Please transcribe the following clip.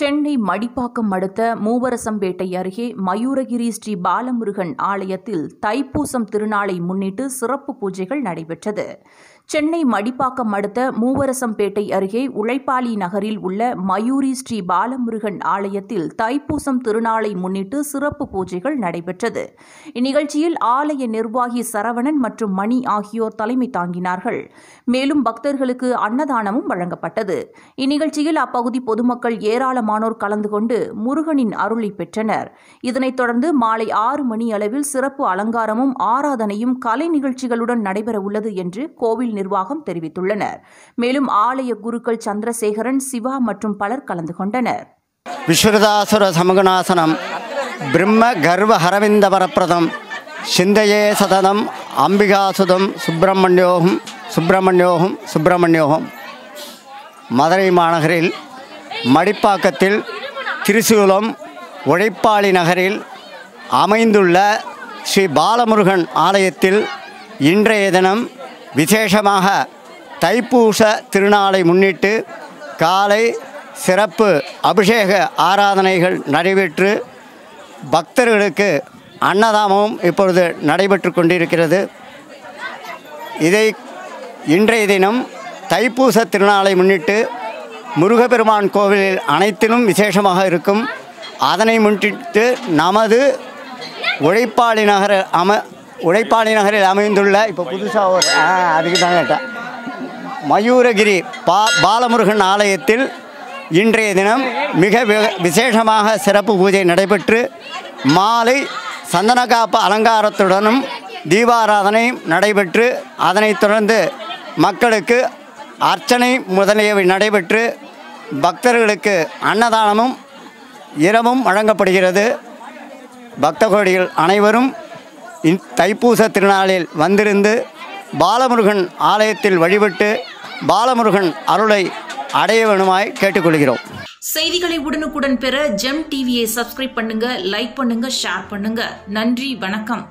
சென்னை மடிப்பாக்கம் அடுத்த மூவரசம்பேட்டை அருகே மயூரகிரி ஸ்ரீ பாலமுருகன் ஆலயத்தில் தைப்பூசம் திருநாளை முன்னிட்டு சிறப்பு பூஜைகள் நடைபெற்றது. சென்னை மடிப்பாக்கம் அடுத்த மூவரசம்பேட்டை அருகே உழைப்பாளி நகரில் உள்ள மயூரி ஸ்ரீ பாலமுருகன் ஆலயத்தில் தைப்பூசம் திருநாளை முன்னிட்டு சிறப்பு பூஜைகள் நடைபெற்றது. இந்நிகழ்ச்சியில் ஆலய நிர்வாகி சரவணன் மற்றும் மணி ஆகியோர் தலைமை தாங்கினார்கள். மேலும் பக்தர்களுக்கு அன்னதானமும் வழங்கப்பட்டது. இந்நிகழ்ச்சியில் அப்பகுதி பொதுமக்கள் ஏராளமானோர் கலந்து கொண்டு முருகனின் அருளை பெற்றனர். இதனைத் தொடர்ந்து மாலை ஆறு மணி அளவில் சிறப்பு அலங்காரமும் ஆராதனையும் கலை நிகழ்ச்சிகளுடன் நடைபெறவுள்ளது என்று கோவில் நிர்வாகம் தெரிவித்துள்ளனர். மேலும் ஆலய குருக்கள் சந்திரசேகரன் சிவா மற்றும் பலர் கலந்து கொண்டனர். விஸ்வகதாசுர சமகுணாசனம் பிரம்ம கர்வ ஹரவிந்த வரப்பிரதம் சிந்தையே சததம் அம்பிகாசுதம் சுப்பிரமணியோகம் சுப்பிரமணியோகம் சுப்பிரமணியோகம். மதுரை மாநகரில் மடிப்பாக்கத்தில் திருசூலம் உழைப்பாளி நகரில் அமைந்துள்ள ஸ்ரீ பாலமுருகன் ஆலயத்தில் இன்றைய தினம் விசேஷமாக தைப்பூச திருநாளை முன்னிட்டு காலை சிறப்பு அபிஷேக ஆராதனைகள் நடைபெற்று பக்தர்களுக்கு அன்னதானமும் இப்பொழுது நடைபெற்று கொண்டிருக்கிறது. இதை இன்றைய தினம் தைப்பூச திருநாளை முன்னிட்டு முருகப்பெருமான் கோவிலில் அனைத்திலும் விசேஷமாக இருக்கும். அதனை முன்னிட்டு நமது உழைப்பாளி நகர அம உழைப்பாளி நகரில் அமைந்துள்ள இப்போ புதுசாக ஒரு ஆ அதுக்கு தான் கேட்டேன் மயூரகிரி பா பாலமுருகன் ஆலயத்தில் இன்றைய தினம் மிக விசேஷமாக சிறப்பு பூஜை நடைபெற்று மாலை சந்தனகாப்பு அலங்காரத்துடனும் தீபாராதனையும் நடைபெற்று அதனைத் தொடர்ந்து மக்களுக்கு அர்ச்சனை முதலியவை நடைபெற்று பக்தர்களுக்கு அன்னதானமும் இரவும் வழங்கப்படுகிறது. பக்த கோடிகள் அனைவரும் தைப்பூச திருநாளில் வந்திருந்து பாலமுருகன் ஆலயத்தில் வழிபட்டு பாலமுருகன் அருளை அடைய வேணுமாய் கேட்டுக்கொள்கிறோம். செய்திகளை உடனுக்குடன் பெற ஜெம் டிவியை சப்ஸ்கிரைப் பண்ணுங்க லைக் பண்ணுங்க ஷேர் பண்ணுங்க. நன்றி வணக்கம்.